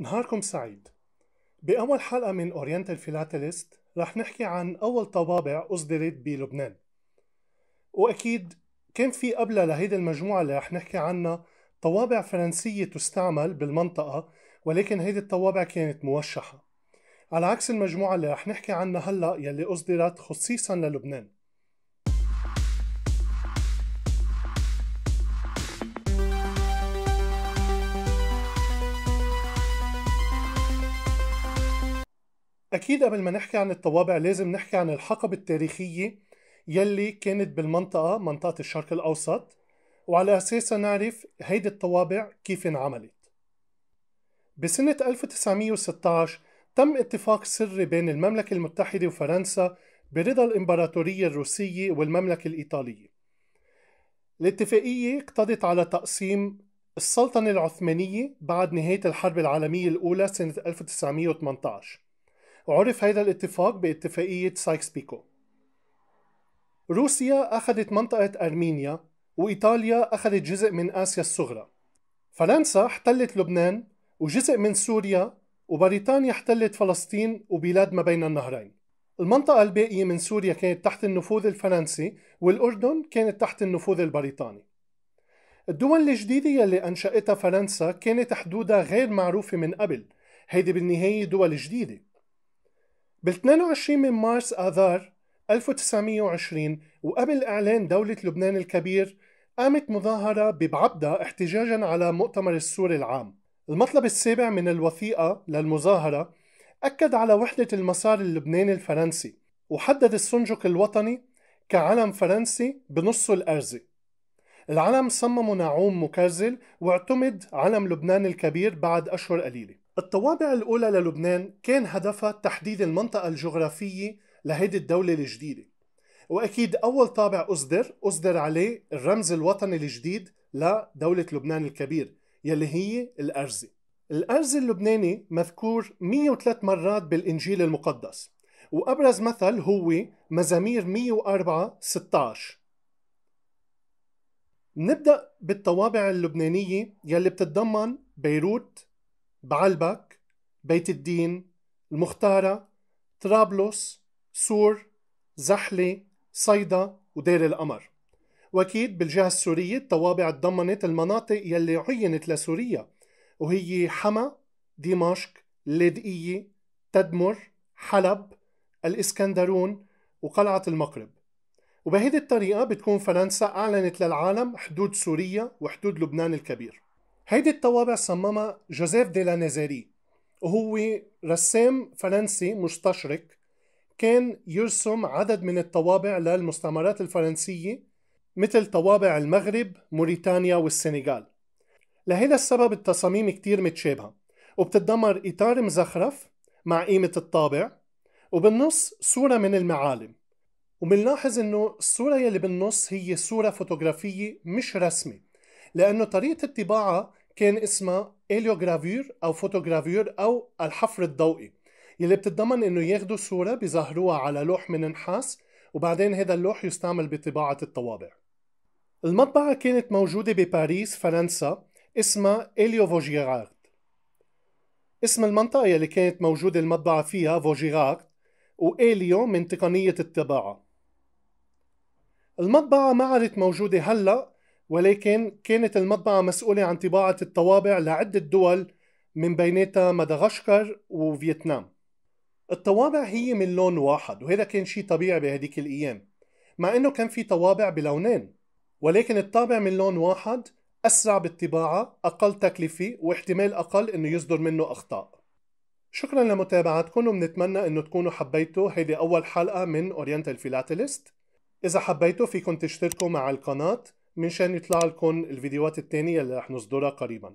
نهاركم سعيد. بأول حلقة من أورينتال فيلاتلست رح نحكي عن أول طوابع أصدرت بلبنان. وأكيد كان في قبلها لهيدي المجموعة اللي رح نحكي عنها طوابع فرنسية تستعمل بالمنطقة ولكن هيدي الطوابع كانت موشحة. على عكس المجموعة اللي رح نحكي عنها هلأ يلي أصدرت خصيصا للبنان. أكيد قبل ما نحكي عن الطوابع لازم نحكي عن الحقب التاريخية يلي كانت بالمنطقة منطقة الشرق الأوسط وعلى أساسها نعرف هيدي الطوابع كيف انعملت. بسنة 1916 تم اتفاق سري بين المملكة المتحدة وفرنسا برضا الإمبراطورية الروسية والمملكة الإيطالية. الاتفاقية اقتضت على تقسيم السلطنة العثمانية بعد نهاية الحرب العالمية الأولى سنة 1918 وعرف هذا الاتفاق باتفاقية سايكس بيكو روسيا أخذت منطقة أرمينيا وإيطاليا أخذت جزء من آسيا الصغرى. فرنسا احتلت لبنان وجزء من سوريا وبريطانيا احتلت فلسطين وبلاد ما بين النهرين. المنطقة الباقية من سوريا كانت تحت النفوذ الفرنسي والأردن كانت تحت النفوذ البريطاني. الدول الجديدة يلي أنشأتها فرنسا كانت حدودها غير معروفة من قبل. هيدي بالنهاية دول جديدة. بال 22 من مارس آذار 1920 وقبل إعلان دولة لبنان الكبير قامت مظاهرة ببعبدة احتجاجا على مؤتمر السوري العام. المطلب السابع من الوثيقة للمظاهرة أكد على وحدة المسار اللبناني الفرنسي وحدد السنجق الوطني كعلم فرنسي بنصه الأرزي. العلم صممه نعوم مكرزل واعتمد علم لبنان الكبير بعد أشهر قليلة. الطوابع الأولى للبنان كان هدفها تحديد المنطقة الجغرافية لهيدي الدولة الجديدة. وأكيد أول طابع أصدر أصدر عليه الرمز الوطني الجديد لدولة لبنان الكبير يلي هي الأرزي. الأرز اللبناني مذكور 103 مرات بالإنجيل المقدس وأبرز مثل هو مزامير 104 16 نبدأ بالطوابع اللبنانية يلي بتتضمن بيروت بعلبك بيت الدين المختارة طرابلس سور زحلة صيدا ودير القمر وأكيد بالجهة السورية الطوابع تضمنت المناطق يلي عينت لسوريا وهي حما دمشق لاذقية تدمر حلب الإسكندرون وقلعة المقرب وبهيدي الطريقة بتكون فرنسا أعلنت للعالم حدود سوريا وحدود لبنان الكبير. هيدي الطوابع صممها جوزيف دي لانيزيري وهو رسام فرنسي مستشرق. كان يرسم عدد من الطوابع للمستعمرات الفرنسية مثل طوابع المغرب، موريتانيا والسنغال. لهذا السبب التصاميم كتير متشابهة وبتتضمن إطار مزخرف مع قيمة الطابع وبالنص صورة من المعالم. وبنلاحظ إنه الصورة يلي بالنص هي صورة فوتوغرافية مش رسمة لأنه طريقة الطباعة كان اسمها héliogravure أو photogravure أو الحفر الضوئي يلي بتتضمن إنه ياخدوا صورة بيظهروها على لوح من نحاس وبعدين هذا اللوح يستعمل بطباعة الطوابع. المطبعة كانت موجودة بباريس فرنسا اسمها Hélio Vaugirard اسم المنطقة يلي كانت موجودة المطبعة فيها Vaugirard و Hélio من تقنية الطباعة. المطبعة ما عادت موجودة هلأ ولكن كانت المطبعة مسؤولة عن طباعة الطوابع لعدة دول من بيناتها مدغشقر وفيتنام. الطوابع هي من لون واحد وهذا كان شيء طبيعي بهديك الأيام مع أنه كان في طوابع بلونين ولكن الطابع من لون واحد أسرع بالطباعة أقل تكلفة واحتمال أقل أنه يصدر منه أخطاء. شكرا لمتابعتكم وبنتمنى أنه تكونوا حبيتوا هيدي أول حلقة من Oriental Philatelist إذا حبيتوا فيكم تشتركوا مع القناة منشان يطلع لكم الفيديوهات التانية اللي رح نصدرها قريبا.